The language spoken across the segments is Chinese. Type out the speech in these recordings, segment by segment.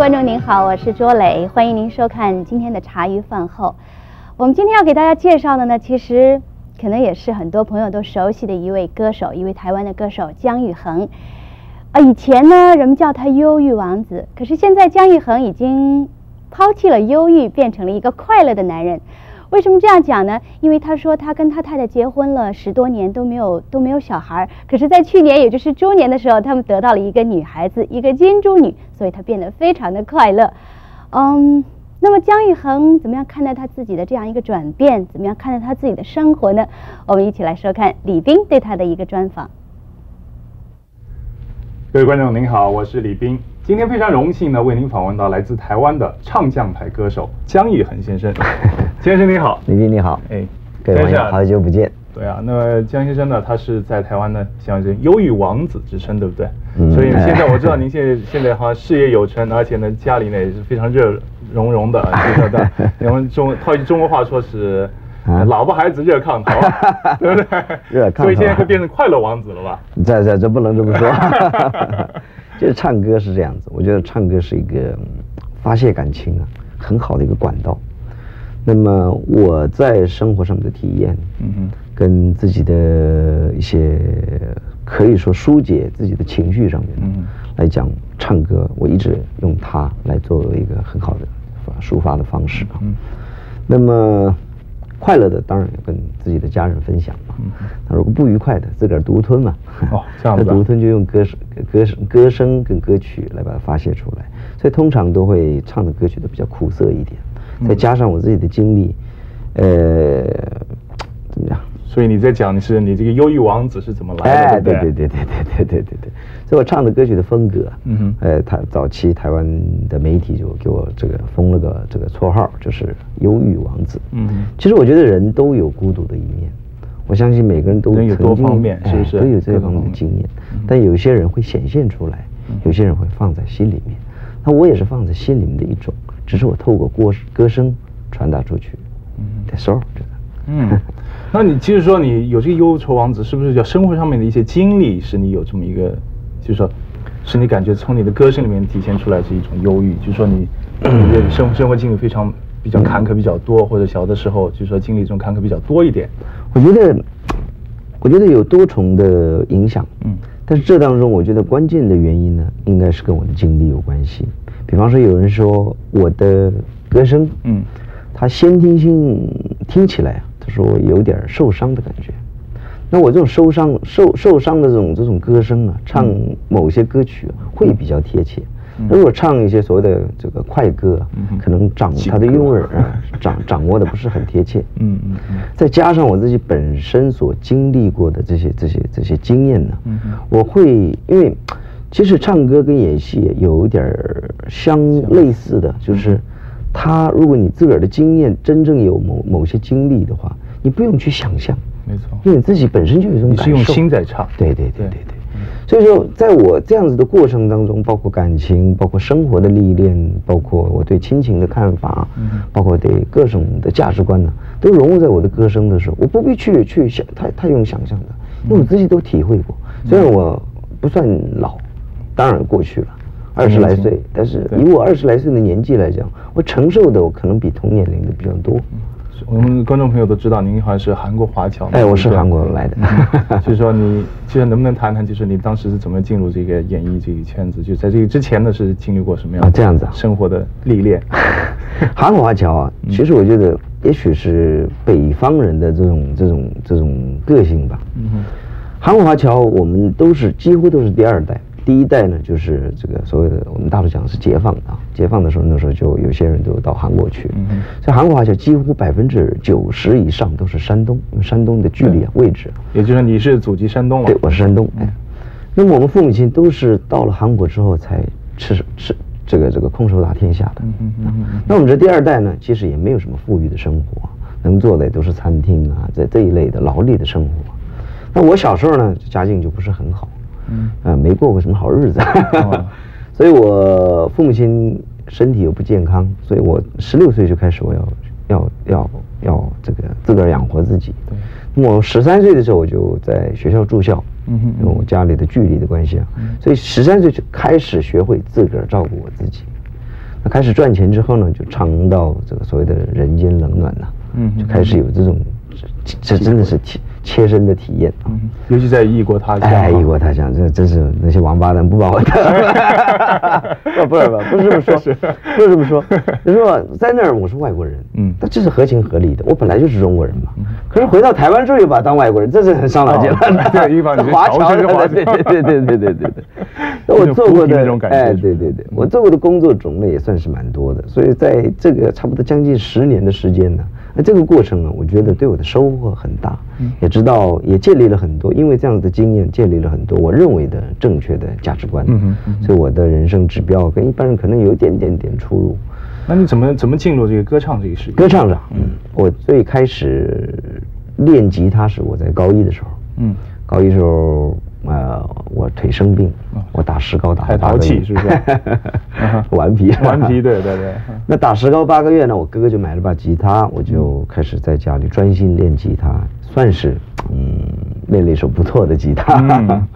观众您好，我是卓磊，欢迎您收看今天的茶余饭后。我们今天要给大家介绍的呢，其实可能也是很多朋友都熟悉的一位歌手，一位台湾的歌手姜育恒。啊，以前呢，人们叫他忧郁王子，可是现在姜育恒已经抛弃了忧郁，变成了一个快乐的男人。为什么这样讲呢？因为他说他跟他太太结婚了十多年都没有都没有小孩，可是，在去年也就是猪年的时候，他们得到了一个女孩子，一个金猪女，所以他变得非常的快乐。嗯，那么姜育恒怎么样看待他自己的这样一个转变？怎么样看待他自己的生活呢？我们一起来收看李斌对他的一个专访。各位观众您好，我是李斌。今天非常荣幸呢，为您访问到来自台湾的唱将牌歌手姜育恒先生。先生你好，李斌你好，哎，各位好久不见。对啊，那么姜先生呢，他是在台湾呢，像这忧郁王子之称，对不对？嗯。所以现在我知道您现在现在好像事业有成，而且呢，家里呢也是非常热融融的，知道的。我们中套句中国话说是。老婆孩子热炕头，对不对？热炕头，所以现在就变成快乐王子了吧？在在，这不能这么说。就是唱歌是这样子，我觉得唱歌是一个发泄感情啊，很好的一个管道。那么我在生活上的体验，嗯哼，跟自己的一些可以说疏解自己的情绪上面，嗯，来讲唱歌，我一直用它来作为一个很好的抒发的方式啊。嗯，那么。快乐的当然要跟自己的家人分享嘛。那如果不愉快的，自个儿独吞嘛。哦，这样独吞就用歌声、歌声、歌声跟歌曲来把它发泄出来。所以通常都会唱的歌曲都比较苦涩一点。再加上我自己的经历，呃，怎么讲？所以你在讲的是你这个忧郁王子是怎么来的？哎，对对对对对对对对对。所以我唱的歌曲的风格，嗯哼，呃，他早期台湾的媒体就给我这个封了个这个绰号，就是忧郁王子。嗯，其实我觉得人都有孤独的一面，我相信每个人都有多方面，是不是都有这方面的经验？但有些人会显现出来，有些人会放在心里面。那我也是放在心里面的一种，只是我透过歌歌声传达出去。嗯，That's all，觉得。嗯。那你其实说你有这个忧愁王子，是不是叫生活上面的一些经历，使你有这么一个，就是说，使你感觉从你的歌声里面体现出来是一种忧郁，就是说你，你的生生活经历非常比较坎坷比较多，或者小的时候就是说经历这种坎坷比较多一点。我觉得，我觉得有多重的影响，嗯，但是这当中我觉得关键的原因呢，应该是跟我的经历有关系。比方说有人说我的歌声，嗯，他先天性听起来。他说有点受伤的感觉，那我这种受伤、受受伤的这种这种歌声啊，唱某些歌曲会比较贴切。如果唱一些所谓的这个快歌，可能掌他的韵味啊，掌掌握的不是很贴切。嗯嗯嗯。再加上我自己本身所经历过的这些这些这些经验呢，嗯我会因为其实唱歌跟演戏有点相类似的，就是。他，如果你自个儿的经验真正有某某些经历的话，你不用去想象，没错，因为你自己本身就有这种感受。是用心在唱，对对对对对。所以说，在我这样子的过程当中，包括感情，包括生活的历练，包括我对亲情的看法，包括对各种的价值观呢，都融入在我的歌声的时候，我不必去去想太太用想象的，因为我自己都体会过。虽然我不算老，当然过去了。二十来岁，但是以我二十来岁的年纪来讲，我承受的我可能比同年龄的比较多。我们观众朋友都知道，您好像是韩国华侨。哎，我是韩国来的。就是说，你其实能不能谈谈，就是你当时是怎么进入这个演艺这个圈子？就在这个之前呢，是经历过什么样这样子生活的历练？韩国华侨啊，其实我觉得也许是北方人的这种这种这种个性吧。嗯韩国华侨，我们都是几乎都是第二代。第一代呢，就是这个所谓的我们大陆讲是解放啊，解放的时候那时候就有些人都到韩国去，所以韩国华侨几乎百分之九十以上都是山东，因为山东的距离啊位置，也就是你是祖籍山东了，对，我是山东，哎，那么我们父母亲都是到了韩国之后才吃吃这个这个空手打天下的，嗯嗯嗯那我们这第二代呢，其实也没有什么富裕的生活，能做的也都是餐厅啊，在这一类的劳力的生活，那我小时候呢，家境就不是很好。嗯，呃，没过过什么好日子，所以我父母亲身体又不健康，所以我十六岁就开始我要要要要这个自个儿养活自己。那么我十三岁的时候我就在学校住校，嗯哼，因为我家里的距离的关系啊，所以十三岁就开始学会自个儿照顾我自己。那开始赚钱之后呢，就尝到这个所谓的人间冷暖呐，嗯，就开始有这种，这真的是体。切身的体验啊，尤其在异国他乡。哎，异国他乡，这真是那些王八蛋不把我当。不 不是不不是这么说，不是这么说。就说在那儿我是外国人，嗯，那这是合情合理的。我本来就是中国人嘛，可是回到台湾之后又把当外国人，这是很伤脑筋了。对，华侨是华对对对对对对对。那我做过的哎，对对对，我做过的工作种类也算是蛮多的，所以在这个差不多将近十年的时间呢。那这个过程呢，我觉得对我的收获很大，也知道也建立了很多，因为这样的经验建立了很多我认为的正确的价值观，嗯所以我的人生指标跟一般人可能有一点点点出入。那你怎么怎么进入这个歌唱这个事业？歌唱上，嗯，我最开始练吉他是我在高一的时候，嗯，高一时候。呃，我腿生病，我打石膏打太淘气是不是？顽皮，顽皮，对对对。那打石膏八个月呢，我哥哥就买了把吉他，我就开始在家里专心练吉他，算是嗯练了一首不错的吉他。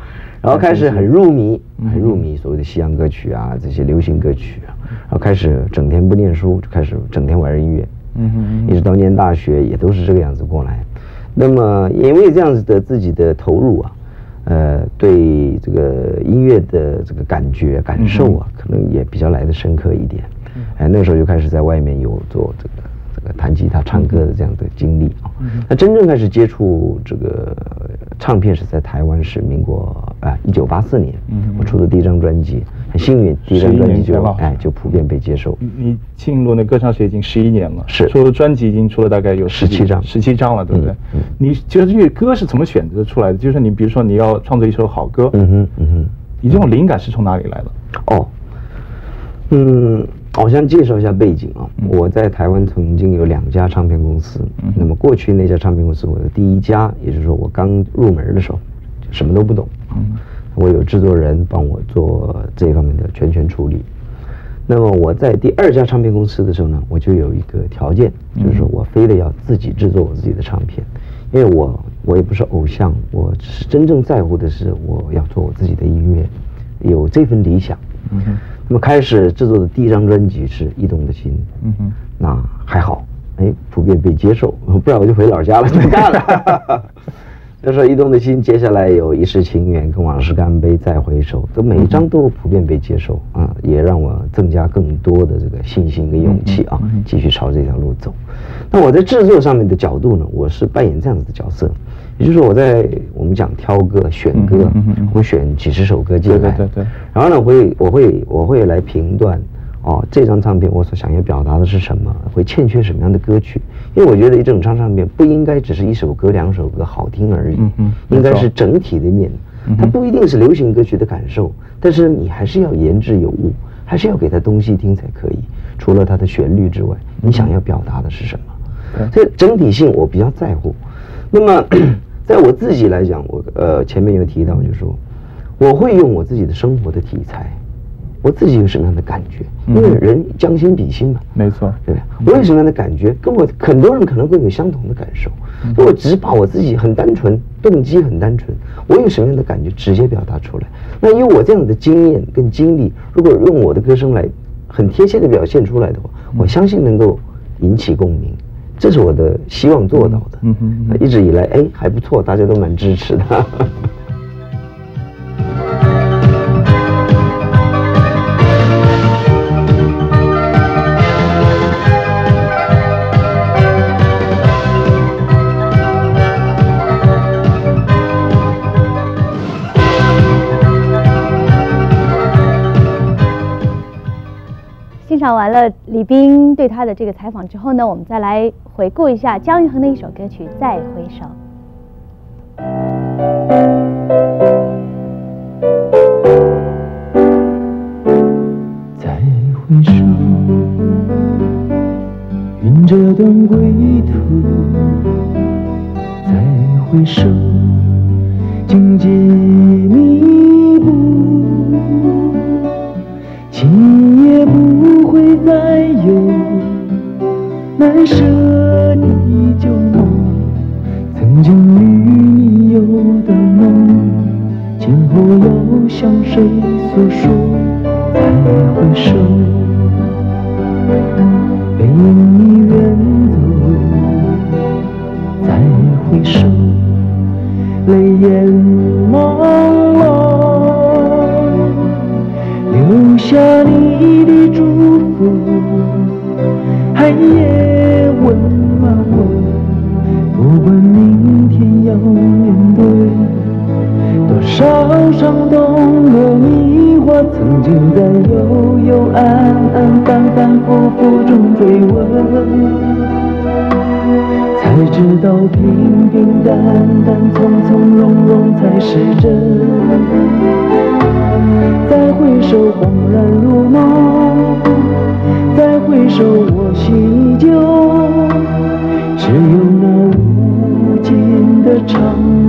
然后开始很入迷，很入迷所谓的西洋歌曲啊，这些流行歌曲啊。然后开始整天不念书，就开始整天玩音乐。嗯哼，一直到念大学也都是这个样子过来。那么因为这样子的自己的投入啊。呃，对这个音乐的这个感觉感受啊，可能也比较来的深刻一点。哎，那个时候就开始在外面有做这个这个弹吉他、唱歌的这样的经历啊。那真正开始接触这个。唱片是在台湾是民国啊一九八四年，我出的第一张专辑，很幸运，第一张专辑就哎就普遍被接受。你进入那歌唱界已经十一年了，是出了专辑已经出了大概有十七张，十七张了，对不对？你觉得这个歌是怎么选择出来的？就是你比如说你要创作一首好歌，嗯哼嗯哼，你这种灵感是从哪里来的？哦，嗯。我先介绍一下背景啊，我在台湾曾经有两家唱片公司，那么过去那家唱片公司我的第一家，也就是说我刚入门的时候，什么都不懂，我有制作人帮我做这一方面的全权处理。那么我在第二家唱片公司的时候呢，我就有一个条件，就是说我非得要自己制作我自己的唱片，因为我我也不是偶像，我是真正在乎的是我要做我自己的音乐，有这份理想。那么开始制作的第一张专辑是《驿动的心》，嗯哼，那还好，哎，普遍被接受，不然我就回老家了，不干了。就说《驿动的心》，接下来有一世情缘跟往事干杯再回首，这每一张都普遍被接受啊，也让我增加更多的这个信心跟勇气啊，继续朝这条路走。那我在制作上面的角度呢，我是扮演这样子的角色。也就是说，我在我们讲挑歌、选歌，我选几十首歌进来，对对对。然后呢，会我会我会来评断，哦，这张唱片我所想要表达的是什么，会欠缺什么样的歌曲？因为我觉得一整张唱片不应该只是一首歌、两首歌好听而已，应该是整体的面。它不一定是流行歌曲的感受，但是你还是要言之有物，还是要给它东西听才可以。除了它的旋律之外，你想要表达的是什么？所以整体性我比较在乎。那么。在我自己来讲，我呃前面有提到，就是说我会用我自己的生活的题材，我自己有什么样的感觉？因为人将心比心嘛，没错，对不对？我有什么样的感觉，跟我很多人可能会有相同的感受。我只把我自己很单纯，动机很单纯，我有什么样的感觉，直接表达出来。那以我这样的经验跟经历，如果用我的歌声来很贴切的表现出来的话，我相信能够引起共鸣。这是我的希望做到的，嗯哼，一直以来，哎，还不错，大家都蛮支持的。完了李斌对他的这个采访之后呢，我们再来回顾一下姜育恒的一首歌曲《再回首》。再回首，云遮断归途；再回首，荆棘密布，难舍的旧梦，曾经与你有的梦，今后要向谁诉说？再回首，恍然如梦；再回首，我心依旧。只有那无尽的长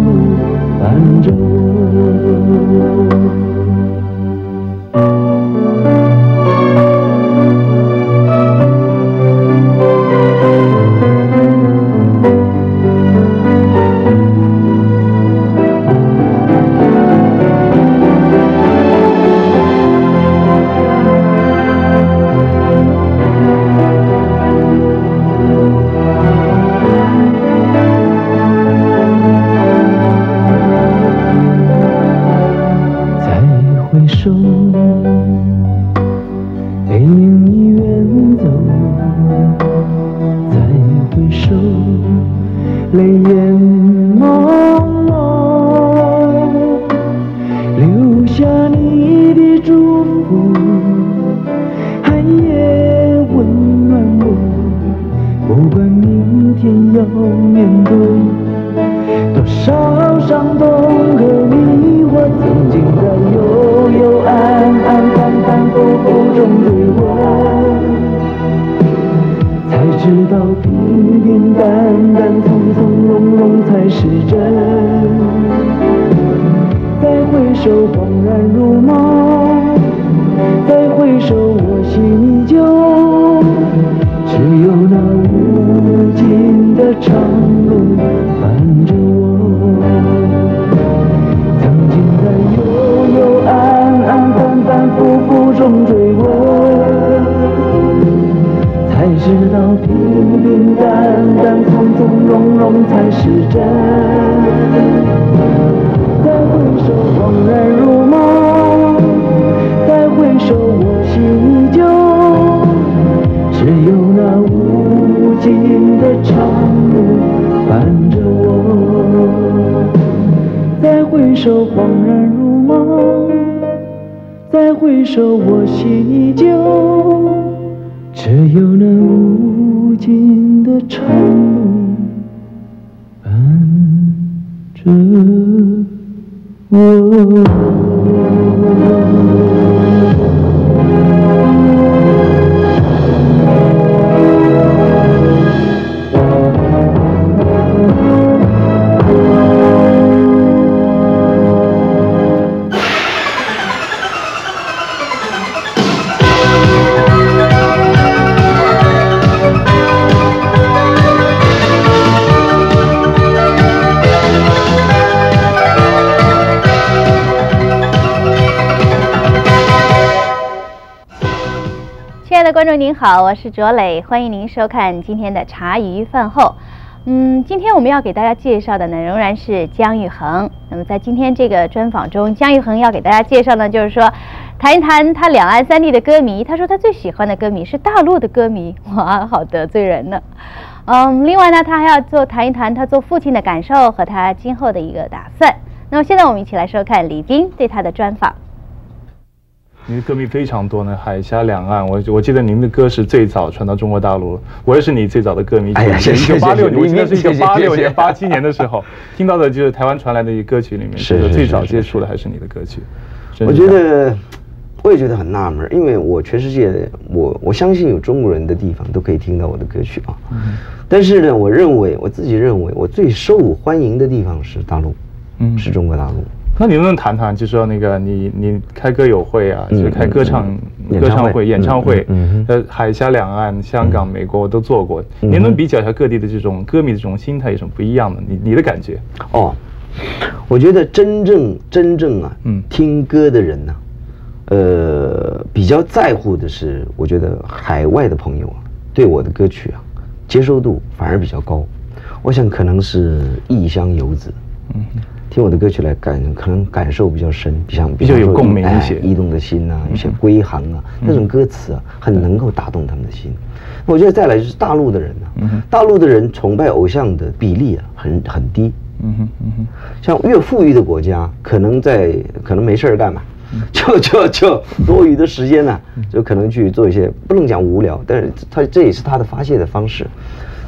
路伴着我。要面对多少伤痛和迷惑，曾经在幽幽暗暗、反反复复中追问，才知道平平淡淡、从从容容才是真。再回首，恍然如梦；再回首，我心首，恍然如梦；再回首，我心依旧。只有那无尽的长路伴着我。好，我是卓磊，欢迎您收看今天的茶余饭后。嗯，今天我们要给大家介绍的呢，仍然是姜育恒。那么在今天这个专访中，姜育恒要给大家介绍呢，就是说谈一谈他两岸三地的歌迷。他说他最喜欢的歌迷是大陆的歌迷，哇，好得罪人呢。嗯，另外呢，他还要做谈一谈他做父亲的感受和他今后的一个打算。那么现在我们一起来收看李斌对他的专访。您的歌迷非常多呢，海峡两岸，我我记得您的歌是最早传到中国大陆，我也是你最早的歌迷。哎呀谢谢一九八六年，我记得是一九谢谢谢谢八六年、八七年的时候听到的，就是台湾传来的一个歌曲里面，是最早接触的还是你的歌曲。我觉得，我也觉得很纳闷，因为我全世界，我我相信有中国人的地方都可以听到我的歌曲啊。嗯但是呢，我认为我自己认为，我最受欢迎的地方是大陆，嗯是中国大陆。那你能不能谈谈，就说那个你你开歌友会啊，嗯就是开歌唱嗯歌唱会、演演唱会呃，海峡两岸、香港、美国我都做过，嗯你能不能比较一下各地的这种歌迷的这种心态有什么不一样的？你你的感觉？哦，我觉得真正真正啊，嗯。听歌的人呢、呃，比较在乎的是，我觉得海外的朋友啊，对我的歌曲啊接受度反而比较高。我想可能是异乡游子，嗯，听我的歌曲来感，可能感受比较深，比较比较有共鸣一些。驿动的心呐，有些归航啊，那种歌词啊，很能够打动他们的心。我觉得再来就是大陆的人呢，大陆的人崇拜偶像的比例啊，很很低。嗯哼嗯哼，像越富裕的国家，可能在可能没事儿干嘛，就就就多余的时间呢，就可能去做一些不能讲无聊，但是他这也是他的发泄的方式。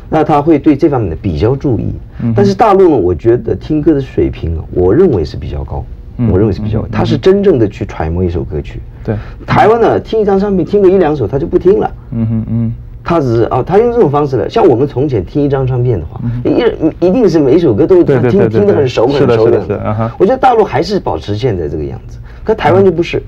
那他会对这方面的比较注意。但是大陆呢，我觉得听歌的水平啊，我认为是比较高。我认为是比较，他是真正的去揣摩一首歌曲。对，台湾呢，听一张唱片，听个一两首，他就不听了。嗯哼嗯。他只是啊，他用这种方式的。像我们从前听一张唱片的话，一一定是每一首歌都听听得很熟很熟的。我觉得大陆还是保持现在这个样子，可台湾就不是。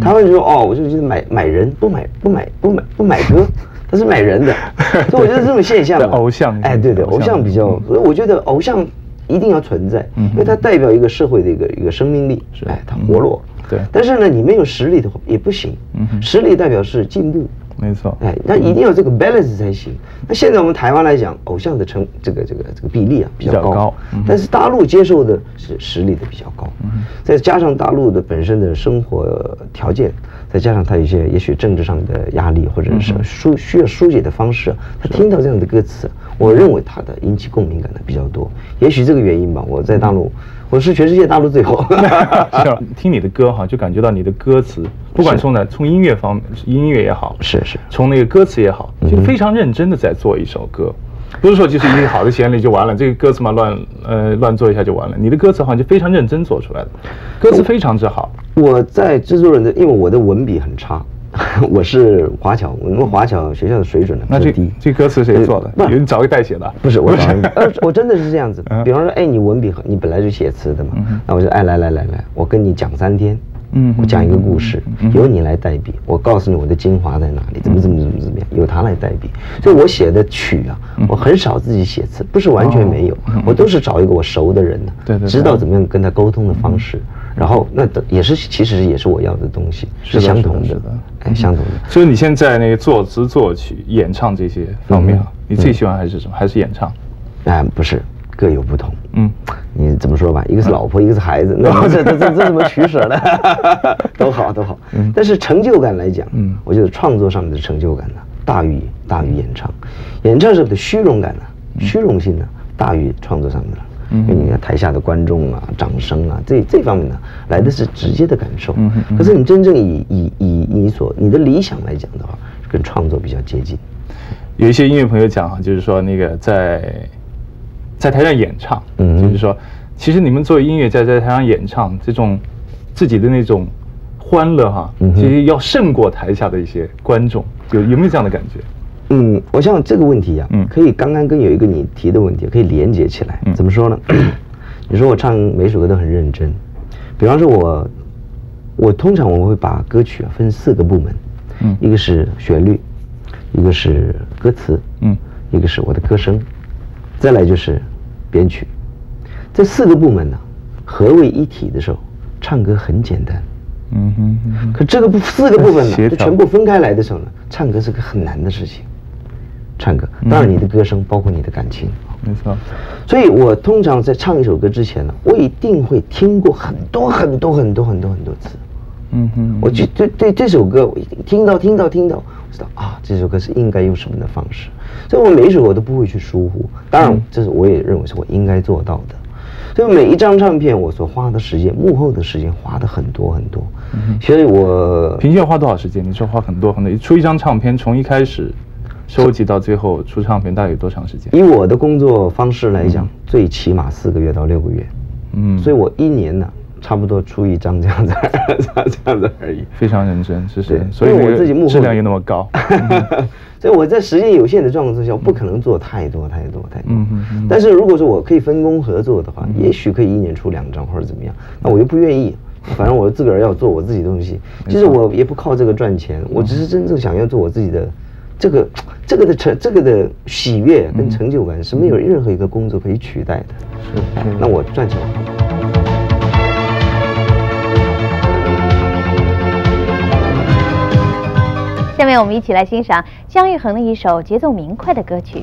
台湾就说哦，我就觉得买买人不买不买不买不买歌，他是买人的。所以我觉得这种现象，偶像哎，对对，偶像比较。所以我觉得偶像一定要存在，因为它代表一个社会的一个一个生命力，哎，它活络。对。但是呢，你没有实力的话也不行。嗯实力代表是进步。没错，哎，那一定要这个 balance 才行。那现在我们台湾来讲，偶像的成这个这个这个比例啊比较高，但是大陆接受的是实力的比较高，再加上大陆的本身的生活条件，再加上他一些也许政治上的压力，或者是疏需要疏解的方式，他听到这样的歌词，我认为他的引起共鸣感的比较多。也许这个原因吧，我在大陆。我是全世界大陆最后，是听你的歌哈，就感觉到你的歌词，不管从哪，从音乐方面，音乐也好，是是，从那个歌词也好，就非常认真的在做一首歌，不是说就是一个好的旋律就完了，这个歌词嘛乱呃乱做一下就完了，你的歌词好像就非常认真做出来的，歌词非常之好。我在制作人的，因为我的文笔很差。我是华侨，我们华侨学校的水准呢最低。这歌词谁做的？有人找个代写的？不是我找的，我真的是这样子。比方说，哎，你文笔很，你本来就写词的嘛，那我就哎来来来来，我跟你讲三天，嗯，我讲一个故事，由你来代笔，我告诉你我的精华在哪里，怎么怎么怎么怎么样，由他来代笔。所以我写的曲啊，我很少自己写词，不是完全没有，我都是找一个我熟的人呢，对对，知道怎么样跟他沟通的方式。然后那也是，其实也是我要的东西，是相同的，哎，相同的。所以你现在那个作词、作曲、演唱这些方面啊，你最喜欢还是什么？还是演唱？哎，不是，各有不同。嗯，你怎么说吧？一个是老婆，一个是孩子，那这这这这怎么取舍呢？都好，都好。但是成就感来讲，嗯，我觉得创作上面的成就感呢，大于大于演唱。演唱上的虚荣感呢，虚荣心呢，大于创作上面的。因为你看台下的观众啊、掌声啊，这这方面呢，来的是直接的感受。嗯可是你真正以以以你所你的理想来讲的话，跟创作比较接近。有一些音乐朋友讲哈，就是说那个在在台上演唱，嗯，就是说，其实你们做音乐在在台上演唱，这种自己的那种欢乐哈，其实要胜过台下的一些观众。有有没有这样的感觉？嗯，我想这个问题呀，可以刚刚跟有一个你提的问题可以连接起来。怎么说呢？你说我唱每首歌都很认真，比方说我，我通常我会把歌曲啊分四个部门，嗯，一个是旋律，一个是歌词，嗯，一个是我的歌声，再来就是编曲。这四个部门呢合为一体的时候，唱歌很简单。嗯哼。可这个不四个部分呢，就全部分开来的时候呢，唱歌是个很难的事情。唱歌，当然你的歌声包括你的感情，没错。所以我通常在唱一首歌之前呢，我一定会听过很多很多很多很多很多次。嗯哼，我就对对这首歌，我一定听到听到听到，我知道啊，这首歌是应该用什么的方式。所以我每一首我都不会去疏忽。当然，这是我也认为是我应该做到的。所以每一张唱片我所花的时间，幕后的时间花的很多很多。所以我平均要花多少时间？你说花很多很多，出一张唱片从一开始。收集到最后出唱片大概有多长时间？以我的工作方式来讲，最起码四个月到六个月。嗯，所以我一年呢，差不多出一张这样子，这样子而已。非常认真，是是。所以我自己幕后质量又那么高。所以我在时间有限的状况之下，我不可能做太多太多太多。嗯嗯但是如果说我可以分工合作的话，也许可以一年出两张或者怎么样。那我又不愿意，反正我自个儿要做我自己的东西。其实我也不靠这个赚钱，我只是真正想要做我自己的。这个这个的成这个的喜悦跟成就感是没有任何一个工作可以取代的。是，那我赚钱。下面我们一起来欣赏姜育恒的一首节奏明快的歌曲。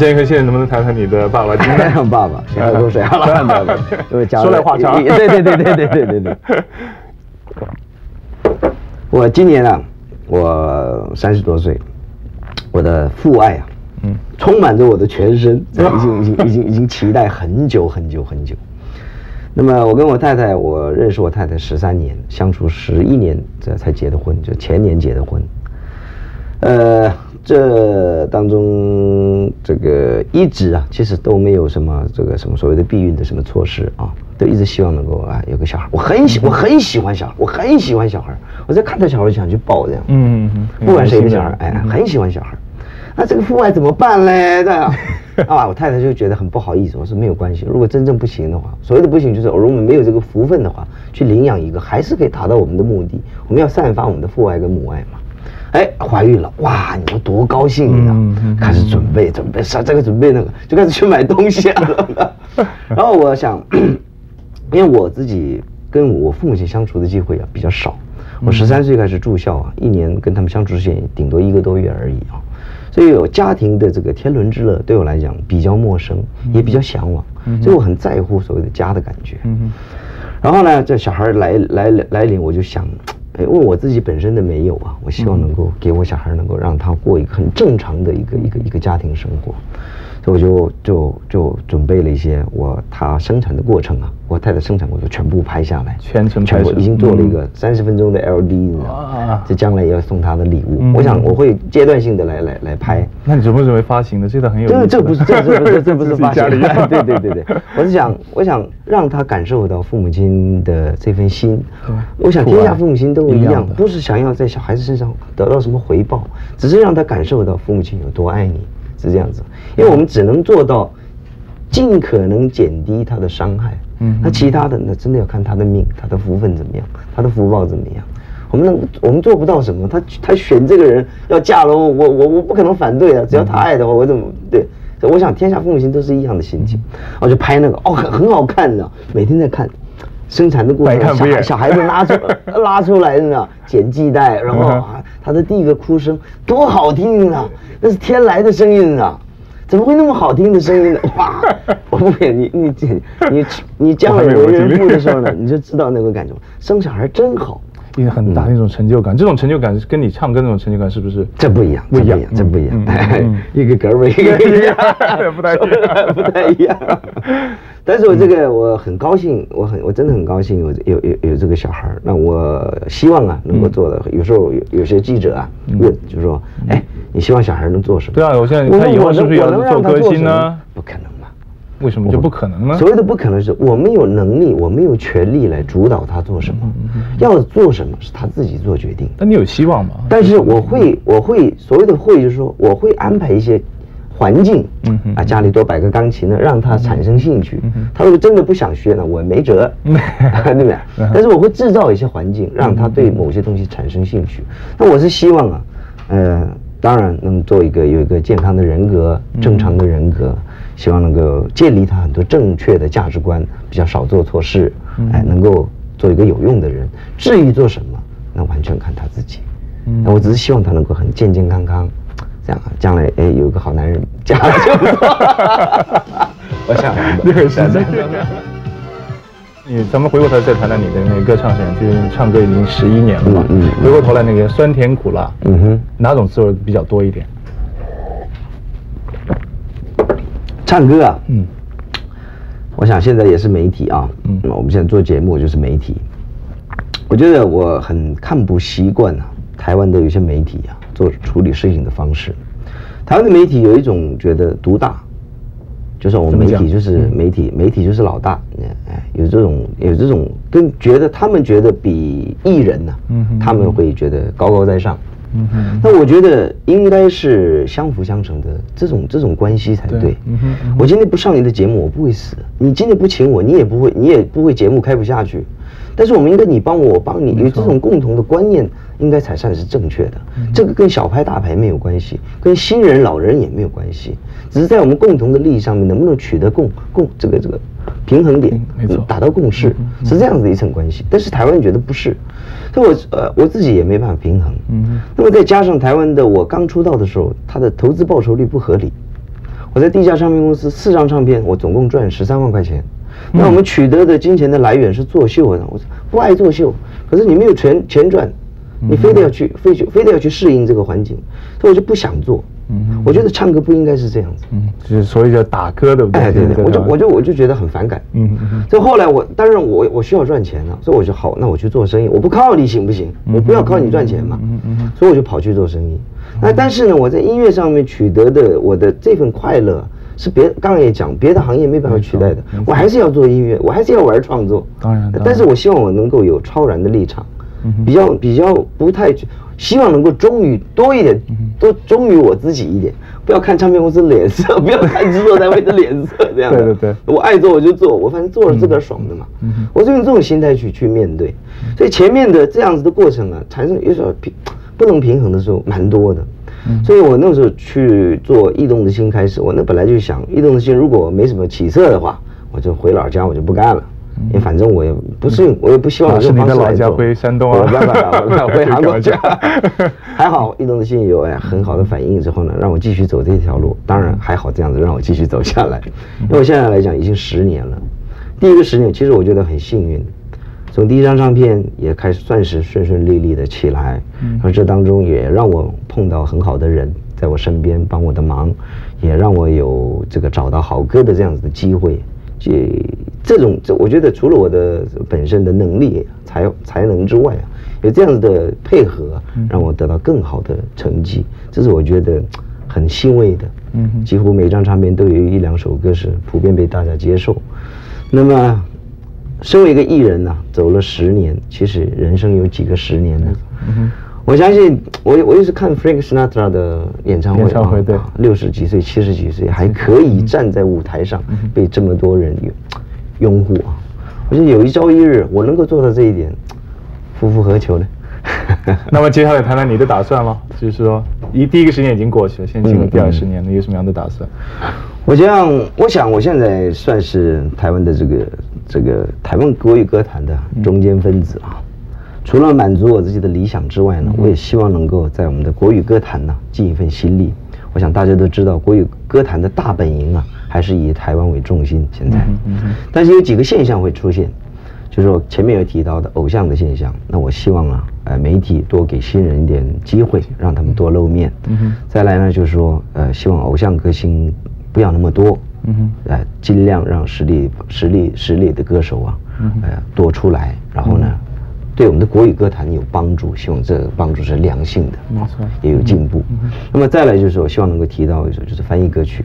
建哥，现在能不能谈谈你的爸爸？金蛋 爸爸，谁来说谁好了？说来话长。对对对对对对对对。我今年啊，我三十多岁，我的父爱啊，嗯，充满着我的全身，已经已经已经已经期待很久很久很久。那么我跟我太太，我认识我太太十三年，相处十一年，这才结的婚，就前年结的婚。呃。这当中，这个一直啊，其实都没有什么这个什么所谓的避孕的什么措施啊，都一直希望能够啊有个小孩。我很喜我很喜欢小孩，我很喜欢小孩。我在看到小孩就想去抱这样，嗯嗯嗯，不管谁的小孩，哎，很喜欢小孩。那这个父爱怎么办嘞？这样啊，我太太就觉得很不好意思。我说没有关系，如果真正不行的话，所谓的不行就是，如果我们没有这个福分的话，去领养一个，还是可以达到我们的目的。我们要散发我们的父爱跟母爱嘛。哎，怀孕了，哇，你们多高兴啊！开始准备准备啥这个准备那个，就开始去买东西了。然后我想，因为我自己跟我父母亲相处的机会啊比较少，我十三岁开始住校啊，一年跟他们相处时间顶多一个多月而已啊。所以有家庭的这个天伦之乐，对我来讲比较陌生，也比较向往，所以我很在乎所谓的家的感觉。然后呢，这小孩来来来临，我就想，哎，问我自己本身的没有啊，我希望能够给我小孩能够让他过一个很正常的一个一个一个家庭生活。所以我就就就准备了一些我他生产的过程啊，我太太生产过程全部拍下来，全程全部已经做了一个三十分钟的 L D，你知道吗？这将来也要送他的礼物。我想我会阶段性的来来来拍。那你准不准备发行的？这个很有。这这不是这这不是这不是发行。对对对对，我是想我想让他感受到父母亲的这份心。我想天下父母亲都一样，不是想要在小孩子身上得到什么回报，只是让他感受到父母亲有多爱你。是这样子，因为我们只能做到尽可能减低他的伤害。嗯，那其他的那真的要看他的命，他的福分怎么样，他的福报怎么样。我们能，我们做不到什么。他他选这个人要嫁了，我我我不可能反对啊。只要他爱的话，我怎么对？我想天下父母心都是一样的心情。我就拍那个哦，很很好看的，每天在看生产的过程，小孩小孩子拉出 拉出来的剪系带，然后啊，他的第一个哭声多好听啊！那是天来的声音啊！怎么会那么好听的声音呢？哇！我不骗你，你你你你将来为人父的时候呢，你就知道那个感觉。生小孩真好，一个很大的一种成就感。这种成就感跟你唱歌那种成就感是不是？这不一样，不一样，这不一样。一个格儿，一个一样，不太一样，不太一样。但是我这个我很高兴，我很我真的很高兴有有有有这个小孩儿。那我希望啊能够做的，有时候有有些记者啊问，就是说，哎，你希望小孩能做什么？对啊，我现在他以后是不是要做歌星呢？不可能嘛？为什么就不可能呢？所谓的不可能是我们有能力，我们有权利来主导他做什么，要做什么是他自己做决定。那你有希望吗？但是我会我会所谓的会就是说我会安排一些。环境，嗯啊，家里多摆个钢琴呢，让他产生兴趣。他如果真的不想学呢，我没辙，对不对？但是我会制造一些环境，让他对某些东西产生兴趣。那我是希望啊，呃，当然能做一个有一个健康的人格，正常的人格，希望能够建立他很多正确的价值观，比较少做错事，哎，能够做一个有用的人。至于做什么，那完全看他自己。那我只是希望他能够很健健康康。这样，将来哎，有一个好男人 嫁了就不错。我想，你很善良。你咱们回过头再谈谈你的那个歌唱生涯，就是你唱歌已经十一年了嘛。嗯。回过头来，那个酸甜苦辣，嗯哼，哪种滋味比较多一点？唱歌啊，嗯。我想现在也是媒体啊，嗯，我们现在做节目就是媒体。我觉得我很看不习惯啊，台湾的有些媒体啊。做处理事情的方式，台湾的媒体有一种觉得独大，就是我们媒体就是媒体，媒体就是老大，哎，有这种有这种跟觉得他们觉得比艺人呢，他们会觉得高高在上，那我觉得应该是相辅相成的这种这种关系才对。嗯哼我今天不上你的节目，我不会死；你今天不请我，你也不会你也不会节目开不下去。但是我们应该你帮我，我帮你，有这种共同的观念。应该才算是正确的，这个跟小牌大牌没有关系，跟新人老人也没有关系，只是在我们共同的利益上面能不能取得共共这个这个平衡点，没错，达到共识是这样子的一层关系。但是台湾觉得不是，所以我呃我自己也没办法平衡。嗯，那么再加上台湾的我刚出道的时候，它的投资报酬率不合理，我在地下唱片公司四张唱片，我总共赚十三万块钱，那我们取得的金钱的来源是作秀的，我不爱作秀，可是你没有钱钱赚。你非得要去，非去，非得要去适应这个环境，所以我就不想做。嗯，我觉得唱歌不应该是这样子。嗯，就是所谓叫打歌的。哎，对对，我就我就我就觉得很反感。嗯嗯。所以后来我，当然我我需要赚钱了，所以我就好，那我去做生意，我不靠你行不行？我不要靠你赚钱嘛。嗯嗯。所以我就跑去做生意。那但是呢，我在音乐上面取得的我的这份快乐，是别刚刚也讲，别的行业没办法取代的。我还是要做音乐，我还是要玩创作。当然。但是我希望我能够有超然的立场。比较比较不太希望能够忠于多一点，多忠于我自己一点，不要看唱片公司脸色，不要看制作单位的脸色，这样。对对对，我爱做我就做，我反正做了自个儿爽的嘛。我是用这种心态去去面对，所以前面的这样子的过程啊，产生有时候平不能平衡的时候蛮多的。所以我那时候去做异动的心开始，我那本来就想异动的心如果没什么起色的话，我就回老家我就不干了。因为反正我也不是，我也不希望是你的老家回山东啊，回韩国家。还好一动的心有哎很好的反应之后呢，让我继续走这条路。当然还好这样子让我继续走下来，因为我现在来讲已经十年了。第一个十年其实我觉得很幸运，从第一张唱片也开始算是顺顺利利的起来，而这当中也让我碰到很好的人在我身边帮我的忙，也让我有这个找到好歌的这样子的机会。这这种，这我觉得除了我的本身的能力才才能之外啊，有这样子的配合，让我得到更好的成绩，这是我觉得很欣慰的。嗯，几乎每张唱片都有一两首歌是普遍被大家接受。那么，身为一个艺人呢，走了十年，其实人生有几个十年呢？嗯我相信，我我也是看 Frank Sinatra 的演唱会，演唱会对，六十几岁、七十几岁还可以站在舞台上，被这么多人拥护啊！我觉得有一朝一日我能够做到这一点，夫复何求呢？那么接下来谈谈你的打算了，就是说，一第一个十年已经过去了，现在进入第二十年，你有什么样的打算？我想，我想我现在算是台湾的这个这个台湾国语歌坛的中间分子啊。除了满足我自己的理想之外呢，我也希望能够在我们的国语歌坛呢尽一份心力。我想大家都知道，国语歌坛的大本营啊，还是以台湾为重心。现在，但是有几个现象会出现，就是我前面有提到的偶像的现象。那我希望啊，呃，媒体多给新人一点机会，让他们多露面。再来呢，就是说，呃，希望偶像歌星不要那么多，呃，尽量让实力、实力、实力的歌手啊，呃，多出来。然后呢？对我们的国语歌坛有帮助，希望这个帮助是良性的，没错，也有进步。那么再来就是，我希望能够提到一首，就是翻译歌曲。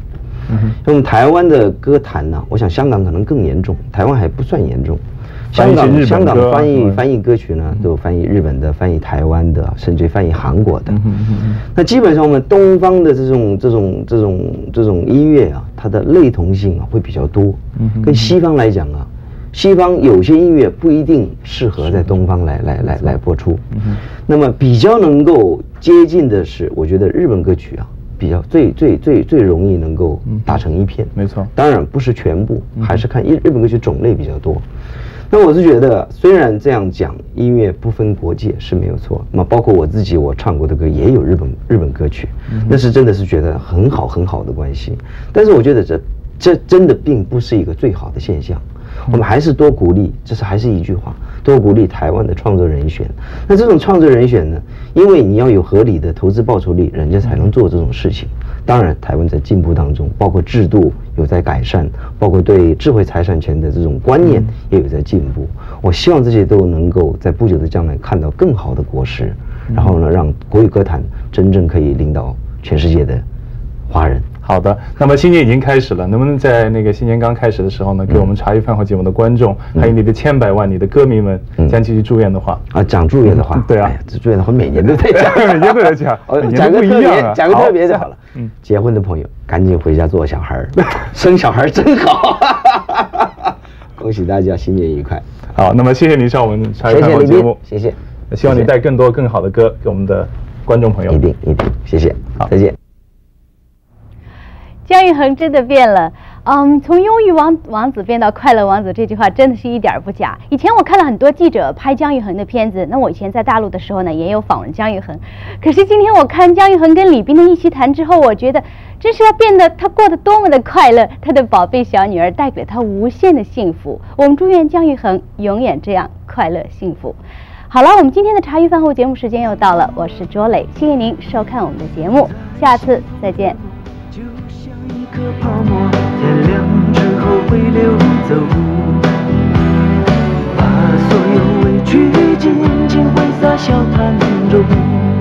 那么台湾的歌坛呢，我想香港可能更严重，台湾还不算严重。香港香港翻译翻译歌曲呢，都有翻译日本的，翻译台湾的，甚至翻译韩国的。那基本上我们东方的这种这种这种这种音乐啊，它的类同性啊会比较多。跟西方来讲啊。西方有些音乐不一定适合在东方来来来来播出，那么比较能够接近的是，我觉得日本歌曲啊，比较最最最最容易能够打成一片。没错，当然不是全部，还是看日日本歌曲种类比较多。那我是觉得，虽然这样讲，音乐不分国界是没有错。那么包括我自己，我唱过的歌也有日本日本歌曲，那是真的是觉得很好很好的关系。但是我觉得这这真的并不是一个最好的现象。我们还是多鼓励，这是还是一句话，多鼓励台湾的创作人选。那这种创作人选呢？因为你要有合理的投资报酬率，人家才能做这种事情。当然，台湾在进步当中，包括制度有在改善，包括对智慧财产权的这种观念也有在进步。我希望这些都能够在不久的将来看到更好的果实，然后呢，让国语歌坛真正可以领导全世界的华人。好的，那么新年已经开始了，能不能在那个新年刚开始的时候呢，给我们茶余饭后节目的观众，还有你的千百万、你的歌迷们讲几句祝愿的话。啊？讲祝愿的话，对啊，这祝愿的话每年都在讲，每年都在讲，讲个特别，讲个特别就好了。嗯，结婚的朋友赶紧回家做小孩儿，生小孩真好，恭喜大家新年愉快。好，那么谢谢您上我们茶余饭后节目，谢谢，希望你带更多更好的歌给我们的观众朋友，一定一定，谢谢，好，再见。姜育恒真的变了，嗯，从忧郁王王子变到快乐王子，这句话真的是一点不假。以前我看了很多记者拍姜育恒的片子，那我以前在大陆的时候呢，也有访问姜育恒。可是今天我看姜育恒跟李斌的一席谈之后，我觉得真是他变得他过得多么的快乐，他的宝贝小女儿带给了他无限的幸福。我们祝愿姜育恒永远这样快乐幸福。好了，我们今天的茶余饭后节目时间又到了，我是卓磊，谢谢您收看我们的节目，下次再见。颗泡沫，天亮之后会溜走，把所有委屈尽情挥洒笑谈中。